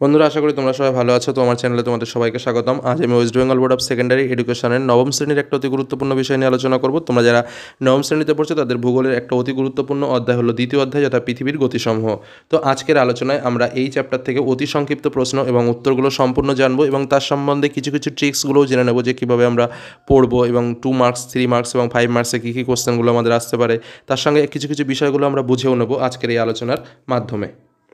বন্ধুরা, আশা করি তোমরা সবাই ভালো আছো। তো আমার চ্যানেলে তোমাদের সবাইকে স্বাগতম। আজ আমি west Bengal board of secondary এডুকেশনের নবম শ্রেণির একটা অতি গুরুত্বপূর্ণ বিষয় নিয়ে আলোচনা করব। তোমরা যারা নবম শ্রেণীতে পড়ছো, তাদের ভূগোলের একটা অতি গুরুত্বপূর্ণ অধ্যায় হলো দ্বিতীয় অধ্যায় যথা পৃথিবীর গতিসমূহ। তো আজকের আলোচনায় আমরা এই চ্যাপ্টার থেকে অতি সংক্ষিপ্ত প্রশ্ন এবং উত্তরগুলো সম্পূর্ণ জানব এবং তার সম্বন্ধে কিছু কিছু ট্রিক্সগুলোও জেনে নেব যে কীভাবে আমরা পড়ব এবং টু মার্কস থ্রি মার্কস এবং ফাইভ মার্কসে কী কী কোশ্চেনগুলো আমাদের আসতে পারে। তার সঙ্গে কিছু কিছু বিষয়গুলো আমরা বুঝেও নেব আজকের এই আলোচনার মাধ্যমে।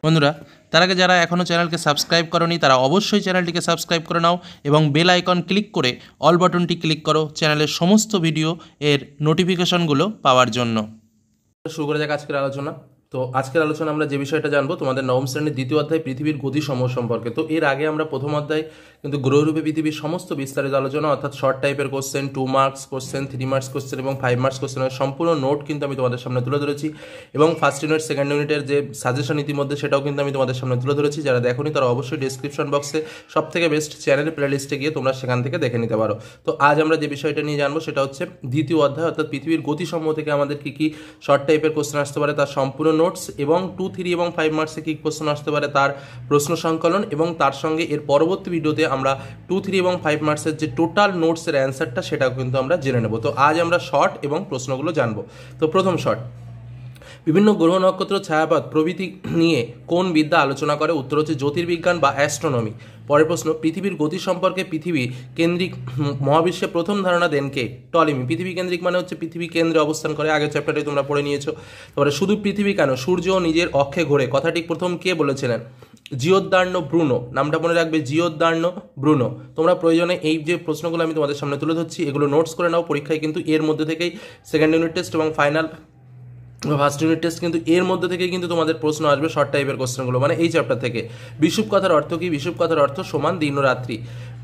বন্ধুরা, তার আগে যারা এখনও চ্যানেলকে সাবস্ক্রাইব করনি, তারা অবশ্যই চ্যানেলটিকে সাবস্ক্রাইব করে নাও এবং বেল আইকন ক্লিক করে অল বাটনটি ক্লিক করো চ্যানেলের সমস্ত ভিডিও এর নোটিফিকেশনগুলো পাওয়ার জন্য। শুরু করে যাক আজকের আলোচনা। তো আজকের আলোচনা আমরা যে বিষয়টা জানব, তোমাদের নবম শ্রেণির দ্বিতীয় অধ্যায় পৃথিবীর গতি সমূহ সম্পর্কে। তো এর আগে আমরা প্রথম অধ্যায় কিন্তু গ্রহরূপে পৃথিবীর সমস্ত বিস্তারিত আলোচনা, অর্থাৎ শর্ট টাইপের question two marks question three marks question এবং ফাইভ মার্কস কোশ্চেনের সম্পূর্ণ নোট কিন্তু আমি তোমাদের সামনে তুলে ধরেছি। এবং ফার্স্ট ইউনিট সেকেন্ড ইউনিটের যে সাজেশন ইতিমধ্যে, সেটাও কিন্তু আমি তোমাদের সামনে তুলে ধরেছি। যারা দেখোনি তারা অবশ্যই ডিসক্রিপশন বক্সে সব থেকে বেস্ট চ্যানেল প্লে লিস্টে গিয়ে তোমরা সেখান থেকে দেখে নিতে পারো। তো আজ আমরা যে বিষয়টা নিয়ে জানব, সেটা হচ্ছে দ্বিতীয় অধ্যায়, অর্থাৎ পৃথিবীর গতি গতিসমূহ থেকে আমাদের কি কি শর্ট টাইপের কোশ্চেন আসতে পারে, তার সম্পূর্ণ নোটস এবং টু থ্রি এবং ফাইভ মার্কসে কী কোশ্চেন আসতে পারে তার প্রশ্ন সংকলন এবং তার সঙ্গে এর পরবর্তী ভিডিওতে আমরা টু থ্রি এবং ফাইভ মার্কসের যে টোটাল নোটসের অ্যান্সারটা সেটাও কিন্তু আমরা জেনে নেব। তো আজ আমরা শর্ট এবং প্রশ্নগুলো জানব। তো প্রথম শর্ট বিভিন্ন গ্রহ নক্ষত্র ছায়াপথ প্রভৃতি নিয়ে কোন বিদ্যা আলোচনা করে? উত্তর হচ্ছে জ্যোতির্বিজ্ঞান বা অ্যাস্ট্রোনমি। পরের প্রশ্ন, পৃথিবীর গতি সম্পর্কে পৃথিবী কেন্দ্রিক মহাবিশ্বে প্রথম ধারণা দেন কে? টলিমি। পৃথিবী কেন্দ্রিক মানে হচ্ছে পৃথিবী কেন্দ্রে অবস্থান করে। আগের চ্যাপ্টারে তোমরা পড়ে নিয়েছো। তারপরে, শুধু পৃথিবী কেন? সূর্য নিজের অক্ষে ঘোরে। কথাটি প্রথম কে বলেছিলেন? Giordano Bruno. নামটা মনে রাখবে, জিওদ্দার্ণ ব্রুনো। তোমরা প্রয়োজনে এই যে প্রশ্নগুলো আমি তোমাদের সামনে তুলে ধরছি, এগুলো নোটস করে নাও পরীক্ষায়। কিন্তু এর মধ্যে থেকেই সেকেন্ড ইউনিট টেস্ট এবং ফাইনাল ফার্স্ট ইউনিট টেস্ট কিন্তু এর মধ্যে থেকে কিন্তু তোমাদের প্রশ্ন আসবে শর্ট টাইপের কোশ্চেনগুলো মানে এই চ্যাপ্টার থেকে। বিষুব কথার অর্থ কি? বিষুব কথার অর্থ সমান দিন রাত্রি।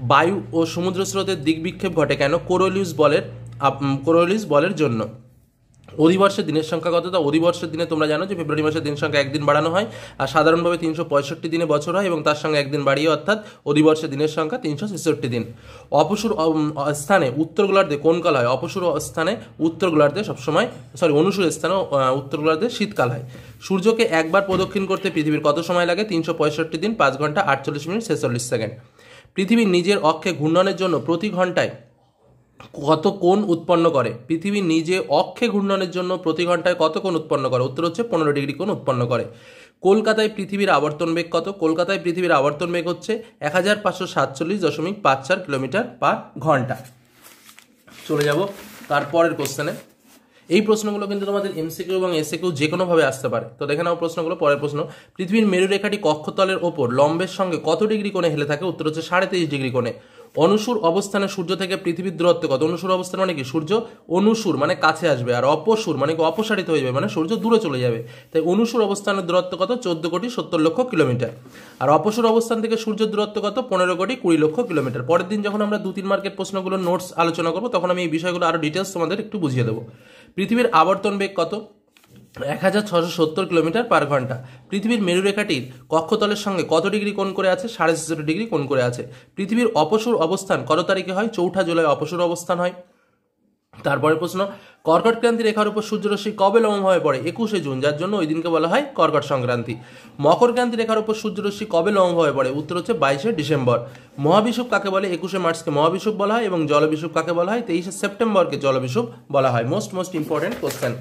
বায়ু ও সমুদ্র স্রোতের দিক বিক্ষেপ ঘটে কেন? কোরোলিউস বলের কোরোলিউস বলের জন্য। অধিবর্ষের দিনের সংখ্যা কত? তা অধিবর্ষের দিনে তোমরা জানো যে ফেব্রুয়ারি মাসের দিন সংখ্যা একদিন বাড়ানো হয়, আর সাধারণভাবে তিনশো পঁয়ষট্টি দিনে বছর হয় এবং তার সঙ্গে একদিন বাড়িয়ে অর্থাৎ অধিবর্ষের দিনের সংখ্যা তিনশো ছেষট্টি দিন। অপসুর স্থানে উত্তর গোলার্ধে কোন কাল হয়? অপসুর স্থানে উত্তর গোলার্ধে সবসময় সরি অনুসুর স্থানে উত্তর গোলার্ধে শীতকাল হয়। সূর্যকে একবার প্রদক্ষিণ করতে পৃথিবীর কত সময় লাগে? তিনশো পঁয়ষট্টি দিন, পাঁচ ঘণ্টা আটচল্লিশ মিনিট ছেচল্লিশ সেকেন্ড। পৃথিবীর নিজের অক্ষে ঘূর্ণনের জন্য প্রতি ঘন্টায় কত কোণ উৎপন্ন করে? পৃথিবী নিজে অক্ষে ঘূর্ণনের জন্য প্রতি ঘন্টায় কত কোণ উৎপন্ন করে? উত্তর হচ্ছে পনেরো ডিগ্রি কোণ উৎপন্ন করে। কলকাতায় পৃথিবীর আবর্তন বেগ কত? কলকাতায় পৃথিবীর আবর্তন বেগ হচ্ছে এক হাজার পাঁচশো সাতচল্লিশ দশমিক পাঁচ চার কিলোমিটার পার ঘণ্টা। চলে যাব তারপরের কোশ্চেনে এই প্রশ্নগুলো কিন্তু তোমাদের এমসিকিউ এবং এসিকিউ যে কোনোভাবে আসতে পারে। তো দেখে নাও প্রশ্নগুলো, পরের প্রশ্ন। পৃথিবীর মেরুরেখাটি কক্ষতলের ওপর, লম্বের সঙ্গে কত ডিগ্রি কোণে হেলে থাকে? উত্তর হচ্ছে সাড়ে তেইশ ডিগ্রি কোণে। অনুসুর অবস্থানে সূর্য থেকে পৃথিবীর দূরত্ব কত? অনুসুর অবস্থান মানে কি? সূর্য অনুসুর মানে কাছে আসবে আর অপসুর মানে কি? অপসারিত হয়ে যাবে মানে সূর্য দূরে চলে যাবে। তাই অনুসুর অবস্থানের দূরত্ব কত? চোদ্দ কোটি সত্তর লক্ষ কিলোমিটার। আর অপসুর অবস্থান থেকে সূর্যের দূরত্ব কত? পনেরো কোটি কুড়ি লক্ষ কিলোমিটার। পরের দিন যখন আমরা দু তিন মার্কের প্রশ্নগুলো, নোটস আলোচনা করব, তখন আমি এই বিষয়গুলো আরও ডিটেলস তোমাদের একটু বুঝিয়ে দেবো। পৃথিবীর আবর্তন বেগ কত? এক হাজার ছশো সত্তর কিলোমিটার পার ঘণ্টা। পৃথিবীর মেরুরেখাটির কক্ষতলের সঙ্গে কত ডিগ্রি কোণ করে আছে? সাড়ে ছেষট্টি ডিগ্রি কোণ করে আছে। পৃথিবীর অপসুর অবস্থান কত তারিখে হয়? চৌঠা জুলাই অপসুর অবস্থান হয়। তারপরে প্রশ্ন, কর্কট ক্রান্তি রেখার উপর সূর্যরশ্মি কবে লম্বভাবে পড়ে? একুশে জুন, যার জন্য ওই দিনকে বলা হয় কর্কট সংক্রান্তি। মকর ক্রান্তি রেখার উপর সূর্যরশ্মি কবে লম্বভাবে পড়ে? উত্তর হচ্ছে বাইশে ডিসেম্বর। মহাবিষুব কাকে বলে? একুশে মার্চকে মহাবিষুব বলা হয় এবং জলবিষুব কাকে বলা হয়? তেইশে সেপ্টেম্বরকে জলবিষুব বলা হয়। Most most important question.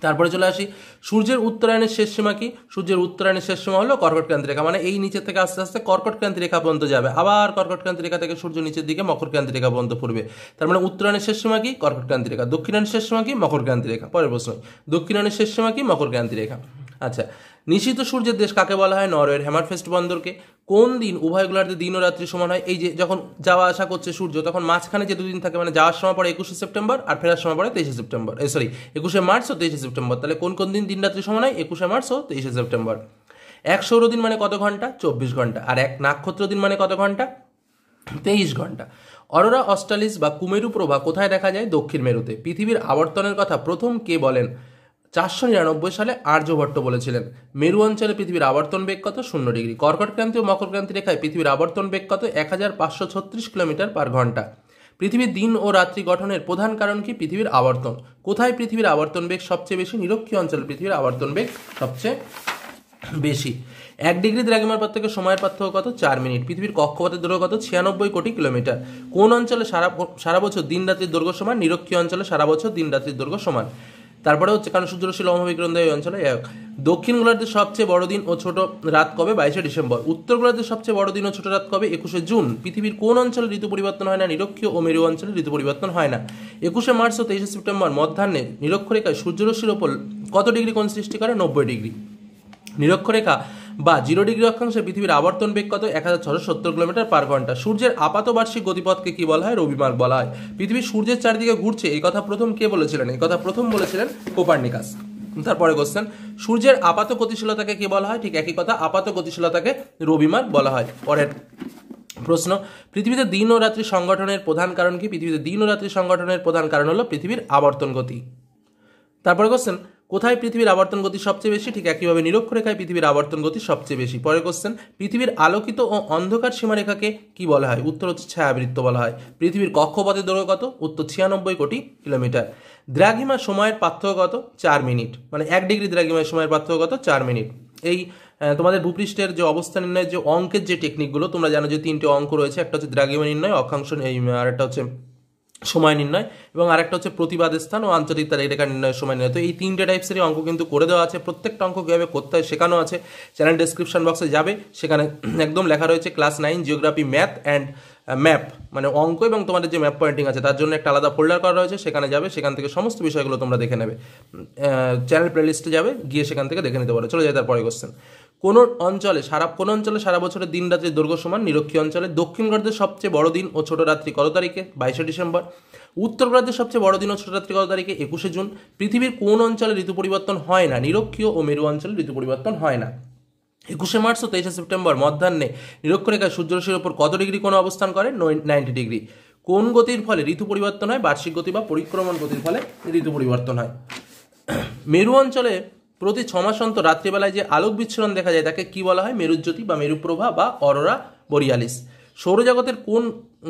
তারপরে চলে আসি, সূর্যের উত্তরায়ণের শেষ সীমা কি? সূর্যের উত্তরায়ণের শেষ সীমা হলো কর্কট ক্রান্তি রেখা মানে এই নিচে থেকে আস্তে আস্তে কর্কট ক্রান্তি রেখা পর্যন্ত যাবে। আবার কর্কট ক্রান্তি রেখা থেকে সূর্য নিচের দিকে মকর ক্রান্তি রেখা পর্যন্ত পড়বে তার মানে উত্তরায়ণের শেষ সীমা কি? কর্কট ক্রান্তি রেখা। দক্ষিণায়ণের শেষ সীমা কি? মকর ক্রান্তি রেখা। পরের প্রশ্ন, দক্ষিণায়ণের শেষ সীমা কি? মকর ক্রান্তি রেখা। আচ্ছা নিশিত সূর্যের দেশ কাকে বলা হয়? নরওয়ের হ্যামারফেস্ট বন্দরকে। কোন দিন উভয় গোলার্ধে দিন ও রাত্রি সমান হয়? এই যে যখন যাওয়া আসা করছে সূর্য, তখন মাঝখানে যে দুদিন থাকে মানে যাওয়ার সময় পড়ে একুশে সেপ্টেম্বর আর ফেরার সময় পড়ে তেইশে সেপ্টেম্বর। এই সরি একুশে মার্চ ও তেইশে সেপ্টেম্বর। তাহলে কোন কোন দিন দিন রাত্রি সমান হয়? একুশে মার্চ ও তেইশে সেপ্টেম্বর। এক সৌর দিন মানে কত ঘণ্টা? চব্বিশ ঘণ্টা। আর এক নাক্ষত্র দিন মানে কত ঘণ্টা? তেইশ ঘণ্টা। অরোরা, অস্টালিস বা কুমেরু প্রভা কোথায় দেখা যায়? দক্ষিণ মেরুতে। পৃথিবীর আবর্তনের কথা প্রথম কে বলেন? চারশো নিরানব্বই সালে আর্যভট্ট বলেছিলেন, মেরু অঞ্চলে পৃথিবীর আবর্তন বেগ কত শূন্য ডিগ্রি, কর্কট ক্রান্তি ও মকর ক্রান্তি রেখায় পৃথিবীর আবর্তন বেগ কত এক হাজার পাঁচশো ছত্রিশ কিলোমিটার পার ঘণ্টা। পৃথিবীর দিন ও রাত্রি গঠনের প্রধান কারণ কি পৃথিবীর আবর্তন? কোথায় পৃথিবীর আবর্তন বেগ সবচেয়ে বেশি? নিরক্ষীয় অঞ্চলে পৃথিবীর আবর্তন বেগ সবচেয়ে বেশি। এক ডিগ্রি দ্রাঘিমার পার্থক্য সময়ের পার্থক্য কত? চার মিনিট। পৃথিবীর কক্ষপথের দৈর্ঘ্য কত? ছিয়ানব্বই কোটি কিলোমিটার। কোন অঞ্চলে সারা সারা বছর দিন রাত্রির দৈর্ঘ্য সমান? নিরক্ষীয় অঞ্চলে সারা বছর দিন রাত্রির দৈর্ঘ্য সমান। তারপরে হচ্ছে কারণ সূর্যরশ্মি লম্ববিকরণ দেয় এই অঞ্চলে। এক দক্ষিণ গোলার্ধের সবচেয়ে বড় দিন ও ছোট রাত কবে? বাইশে ডিসেম্বর। উত্তর গোলার্ধের সবচেয়ে বড় দিন ও ছোট রাত কবে? একুশে জুন। পৃথিবীর কোন অঞ্চলে ঋতু পরিবর্তন হয় না? নিরক্ষীয় ও মেরু অঞ্চলে ঋতু পরিবর্তন হয় না। একুশে মার্চ ও তেইশে সেপ্টেম্বর মধ্যাহ্নে নিরক্ষরেখায় সূর্যরশ্মির ওপর কত ডিগ্রি কোন সৃষ্টি করে? নব্বই ডিগ্রি। নিরক্ষরেখা বা জিরো ডিগ্রি অক্ষাংশে পৃথিবীর আবর্তন বেগ কত এক হাজার কিলোমিটার পার ঘণ্টা। সূর্যের আপাত বার্ষিক গতিপথকে কি বলা হয়? রবিমার্গ বলা হয়। পৃথিবী সূর্যের চারিদিকে ঘুরছে, এই কথা প্রথম কে বলেছিলেন? এই কথা প্রথম বলেছিলেন কোপার্নিকাস। তারপরে কোশ্চেন সূর্যের আপাত গতিশীলতাকে কি বলা হয়? ঠিক একই কথা আপাত গতিশীলতাকে রবিমার্গ বলা হয়। পরের প্রশ্ন, পৃথিবীতে দিন ও রাত্রি সংগঠনের প্রধান কারণ কি? পৃথিবীতে দিন ও রাত্রি সংগঠনের প্রধান কারণ হলো পৃথিবীর আবর্তন গতি। তারপরে কোশ্চেন কোথায় পৃথিবীর আবর্তন গতি সবচেয়ে বেশি? ঠিক একইভাবে নিরক্ষরেখায় পৃথিবীর আবর্তন গতি সবচেয়ে বেশি। পরের কোশ্চেন পৃথিবীর আলোকিত ও অন্ধকার সীমারেখাকে কি বলা হয়? উত্তর হচ্ছে ছায়াবৃত্ত বলা হয়। পৃথিবীর কক্ষপথের দৈর্ঘ্য কত? উত্তর ছিয়ানব্বই কোটি কিলোমিটার। দ্রাঘিমা সময়ের পার্থক্য কত? চার মিনিট। মানে এক ডিগ্রি দ্রাঘিমার সময়ের পার্থক্য কত? চার মিনিট। এই তোমাদের ভূপৃষ্ঠের যে অবস্থা নির্ণয়ের যে অঙ্কের যে টেকনিকগুলো তোমরা জানো যে তিনটে অঙ্ক রয়েছে। একটা হচ্ছে দ্রাঘিমা নির্ণয়, অক্ষাংশ এই আর একটা হচ্ছে সময় নির্ণয় এবং আরেকটা হচ্ছে প্রতিবাদ স্থান ও আন্তরিক তার রেখা নির্ণয়ের সময় নির্ণয়? তো এই তিনটে টাইপসেরই অঙ্ক কিন্তু করে দেওয়া আছে, প্রত্যেকটা অঙ্ক কীভাবে করতে হয় শেখানো আছে। চ্যানেল ডিসক্রিপশন বক্সে যাবে, সেখানে একদম লেখা রয়েছে class nine geography math and map মানে অঙ্ক এবং তোমাদের যে ম্যাপ পয়েন্টিং আছে, তার জন্য একটা আলাদা ফোল্ডার করা রয়েছে, সেখানে যাবে, সেখান থেকে সমস্ত বিষয়গুলো তোমরা দেখে নেবে। চ্যানেল প্লেলিস্টে যাবে, গিয়ে সেখান থেকে দেখে নিতে পারো। চলে যায় তারপরে কোশ্চেন কোন অঞ্চলে, সারা, কোন অঞ্চলে সারা বছরের দিন রাত্রির দৈর্ঘ্য সমান? নিরক্ষীয় অঞ্চলে। দক্ষিণ ভারতের সবচেয়ে বড় দিন ও ছোট রাত্রি কত তারিখে? বাইশে ডিসেম্বর। উত্তর ভারতের সবচেয়ে বড় দিন ও ছোট রাত্রি কত তারিখে? একুশে জুন। পৃথিবীর কোন অঞ্চলে ঋতু পরিবর্তন হয় না? নিরক্ষীয় ও মেরু অঞ্চলে ঋতু পরিবর্তন হয় না। একুশে মার্চ ও তেইশে সেপ্টেম্বর, মধ্যাহ্নে নিরক্ষরেখায় সূর্যরশ্মির ওপর কত ডিগ্রি কোণ অবস্থান করে? Ninety degree. কোন গতির ফলে ঋতু পরিবর্তন হয়? বার্ষিক গতি বা পরিক্রমণ গতির ফলে ঋতু পরিবর্তন হয়। মেরু অঞ্চলে প্রতি ছ মাস অন্তর রাত্রিবেলায় যে আলোক বিচ্ছুরণ দেখা যায়, তাকে কি বলা হয়? মেরুজ্যোতি বা মেরুপ্রভা বা অরোরা বরিয়ালিস। সৌরজগতের কোন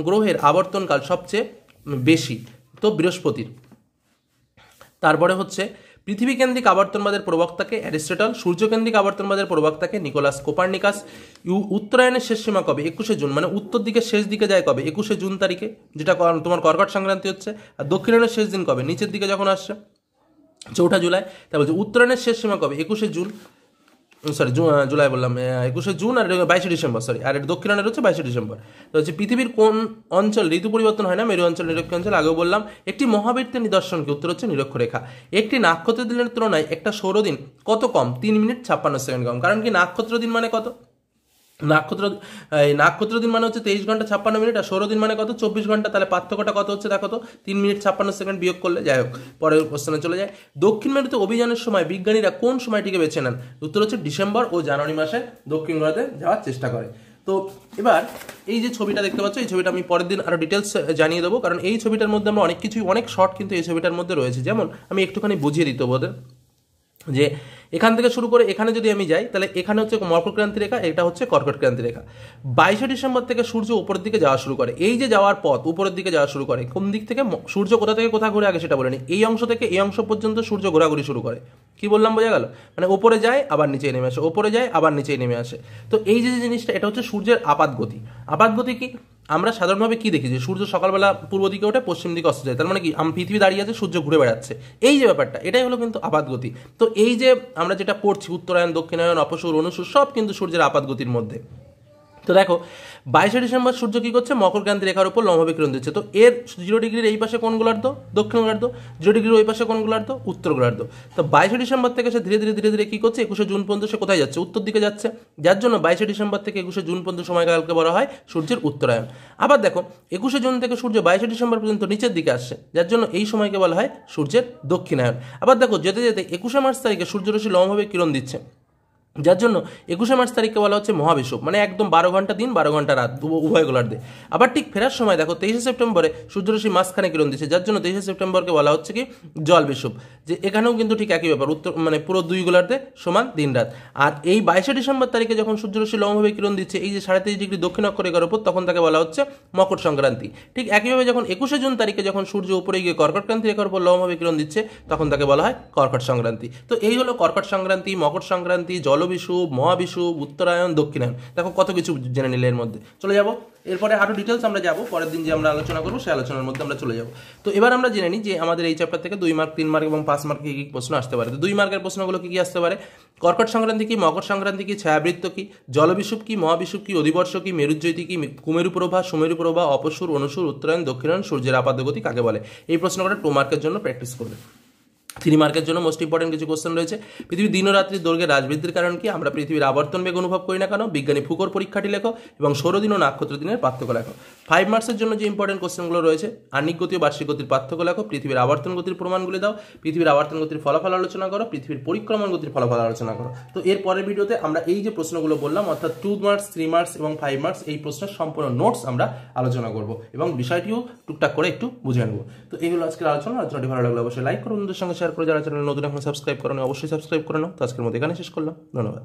গ্রহের আবর্তনকাল সবচেয়ে বেশি? তো বৃহস্পতির। তারপরে হচ্ছে পৃথিবী কেন্দ্রিক আবর্তনবাদের প্রবক্তাকে অ্যারিস্টটল, সূর্যকেন্দ্রিক আবর্তনবাদের প্রবক্তাকে নিকোলাস কোপার্নিকাস। উত্তরায়ণের শেষ সীমা কবে? একুশে জুন মানে উত্তর দিকে শেষ দিকে যায় কবে? একুশে জুন তারিখে, যেটা তোমার কর্কট সংক্রান্তি হচ্ছে, আর দক্ষিণায়নের শেষ দিন কবে? নিচের দিকে যখন আসছে চৌঠা জুলাই তা বলছে উত্তরায়ণের শেষ সীমা কবে? একুশে জুন সরি জুলাই বললাম একুশে জুন আর বাইশে ডিসেম্বর সরি আর এটা দক্ষিণায়নের হচ্ছে বাইশে ডিসেম্বর। তো হচ্ছে পৃথিবীর কোন অঞ্চল ঋতু পরিবর্তন হয় না, মেরু অঞ্চল নিরক্ষ অঞ্চল, আগেও বললাম, একটি মহাবৃত্তের নিদর্শন কি উত্তর হচ্ছে নিরক্ষরেখা। একটি নক্ষত্র দিনের তুলনায় একটা সৌরদিন কত কম? তিন মিনিট ছাপ্পান্ন সেকেন্ড কম। কারণ কি নক্ষত্র দিন মানে কত? নক্ষত্র, এই নক্ষত্র দিন মানে হচ্ছে তেইশ ঘণ্টা ছাপ্পান্ন মিনিট আর ষোলো দিন মানে কত? চব্বিশ ঘণ্টা। তাহলে পার্থক্যটা কত হচ্ছে দেখো তো? তিন মিনিট ছাপ্পান্ন সেকেন্ড বিয়োগ করলে যাই হোক, পরের কোশ্চেনে চলে যায় দক্ষিণ মেরুতে অভিযানের সময় বিজ্ঞানীরা কোন সময়টিকে বেছে নেন? উত্তর হচ্ছে ডিসেম্বর ও জানুয়ারি মাসে দক্ষিণ ভারতে যাওয়ার চেষ্টা করে। তো এবার এই যে ছবিটা দেখতে পাচ্ছ, এই ছবিটা আমি পরের দিন আরও ডিটেলস জানিয়ে দেবো, কারণ এই ছবিটার মধ্যে আমরা অনেক কিছুই, অনেক শর্ট কিন্তু এই ছবিটার মধ্যে রয়েছে। যেমন আমি একটুখানি বুঝিয়ে দিতে বোধ যে এখান থেকে শুরু করে এখানে যদি আমি যাই, তাহলে এখানে হচ্ছে মকর ক্রান্তি রেখা, এটা হচ্ছে কর্কট ক্রান্তি রেখা। বাইশে ডিসেম্বর থেকে সূর্য উপরের দিকে যাওয়া শুরু করে। এই যে যাওয়ার পথ, উপরের দিকে যাওয়া শুরু করে, কোন দিক থেকে? সূর্য কোথা থেকে কোথা ঘুরে আগে সেটা বলে নি। এই অংশ থেকে এই অংশ পর্যন্ত সূর্য ঘোরাঘুরি শুরু করে। কি বললাম, বোঝা গেল? মানে ওপরে যায়, আবার নিচে নেমে আসে। ওপরে যায়, আবার নিচে নেমে আসে। তো এই যে জিনিসটা, এটা হচ্ছে সূর্যের আপাত গতি। আপাত গতি কি? আমরা সাধারণভাবে কি দেখি? যে সূর্য সকালবেলা পূর্ব দিকে ওঠে, পশ্চিম দিকে অস্ত যায়। তার মানে কি? পৃথিবী দাঁড়িয়ে আছে, সূর্য ঘুরে বেড়াচ্ছে। এই যে ব্যাপারটা, এটাই হলো কিন্তু আপাত গতি। তো এই যে আমরা যেটা পড়ছি, উত্তরায়ণ দক্ষিণায়ন অপসূর, অনুসূর, সব কিন্তু সূর্যের আপাত গতির মধ্যে। তো দেখো, বাইশে ডিসেম্বর সূর্য কি করছে? মকর ক্রান্তি রেখার উপর লম্ব বিকিরণ দিচ্ছে। তো এর জিরো ডিগ্রির এই পাশে কোন গোলার্ধ? দক্ষিণ গোলার্ধ। জিরো ডিগ্রির ওই পাশে কোন গোলার্ধ? উত্তর গোলার্ধ। তো বাইশে ডিসেম্বর থেকে সে ধীরে ধীরে ধীরে ধীরে কি করছে? একুশে জুন পর্যন্ত সে কোথায় যাচ্ছে? উত্তর দিকে যাচ্ছে। যার জন্য বাইশে ডিসেম্বর থেকে একুশে জুন পর্যন্ত সময়কালকে বলা হয় সূর্যের উত্তরায়ণ। আবার দেখো, একুশে জুন থেকে সূর্য বাইশে ডিসেম্বর পর্যন্ত নিচের দিকে আসছে। যার জন্য এই সময়কে বলা হয় সূর্যের দক্ষিণায়ন আবার দেখো, যেতে যেতে একুশে মার্চ তারিখে সূর্যরশ্মি লম্বভাবে কিরণ দিচ্ছে। যার জন্য একুশে মার্চ তারিখকে বলা হচ্ছে মহাবিষুব। মানে একদম বারো ঘণ্টা দিন, বারো ঘণ্টা রাত উভয় গোলার্ধে আবার ঠিক ফেরার সময় দেখো, তেইশে সেপ্টেম্বরে সূর্যরশ্মি মাঝখানে কিরণ দিচ্ছে যার জন্য তেইশে সেপ্টেম্বরকে বলা হচ্ছে কি জল বিষুব। যে এখানেও কিন্তু ঠিক একই ব্যাপার, উত্তর মানে পুরো দুই গোলার্ধে সমান দিন রাত। আর এই বাইশে ডিসেম্বর তারিখে যখন সূর্যরশ্মি লম্বভাবে কিরণ দিচ্ছে, এই যে সাড়ে তেইশ ডিগ্রি দক্ষিণ অক্ষরেখার উপর তখন তাকে বলা হচ্ছে মকর সংক্রান্তি। ঠিক একইভাবে যখন একুশে জুন তারিখে যখন সূর্য উপরে গিয়ে কর্কটক্রান্তি রেখার উপর লম্বভাবে কিরণ দিচ্ছে, তখন তাকে বলা হয় কর্কট সংক্রান্তি। তো এই হলো কর্কট সংক্রান্তি, মকর সংক্রান্তি জল বিষুব মহাবিষুব উত্তরায়ণ দক্ষিণায়ন দেখো কত কিছু জেনে নিলে এর মধ্যে। চলে যাব। এরপরে আরও ডিটেলস আমরা যাব। পরের দিন যে আমরা আলোচনা করব, সেই আলোচনার মধ্যে আমরা চলে যাব। তো এবার আমরা জেনে নিই যে আমাদের এই চ্যাপ্টার থেকে দুই মার্ক তিন মার্ক এবং পাঁচ মার্ক কী কী প্রশ্ন আসতে পারে। তো দুই মার্কের প্রশ্নগুলো কী কী আসতে পারে? কর্কট সংক্রান্তি কি, মকর সংক্রান্তি কি, ছায়াবৃত্ত কি জলবিষুব কি মহাবিষুব কি, অধিবর্ষ কি, মেরুজ্যোতি কি, কুমেরু প্রভা, সুমেরু প্রভা, অপসুর, অনুসুর, উত্তরায়ণ দক্ষিণায়ন সূর্যের আপাতগতি কাকে বলে? এই প্রশ্নটা টু মার্কের জন্য প্র্যাকটিস করবে। থ্রি মার্কের জন্য মোস্ট ইম্পর্টেন্ট কিছু কোশ্চেন রয়েছে। পৃথিবীর দিন ও রাত্রির দৈর্ঘ্যের রাজবৃদ্ধির কারণ কি? আমরা পৃথিবীর আবর্তন বেগ অনুভব করি না কেন? বিজ্ঞানী ফুকোর পরীক্ষাটি লেখো এবং সৌরদিন ও নক্ষত্র দিনের পার্থক্য লেখো। ফাইভ মার্কসের জন্য যে ইম্পর্টেন্ট কোশ্চেনগুলো রয়েছে, আর্নিক গতি ও বার্ষিক গতির পার্থক্য লেখো। পৃথিবীর আবর্তন গতির প্রমাণগুলি দাও। পৃথিবীর আবর্তন গতির ফলাফল আলোচনা করো। পৃথিবীর পরিক্রমণ গতির ফলাফল আলোচনা করো। তো এর পরের ভিডিওতে আমরা এই যে প্রশ্নগুলো বললাম, অর্থাৎ টু মার্কস থ্রি মার্কস এবং ফাইভ মার্কস এই প্রশ্নের সম্পূর্ণ নোটস আমরা আলোচনা করব এবং বিষয়টিও টুকটাক করে একটু বুঝে নেব। তো এইগুলো আজকের আলোচনা। আলোচনাটি ভালো লাগলে অবশ্যই লাইক করুন। সঙ্গে শেয়ার করে যারা চ্যানেল নতুন এখন সাবস্ক্রাইব করো অবশ্যই সাবস্ক্রাইব করে নাও। তো আজকের মধ্যে এখানে শেষ করলাম। ধন্যবাদ।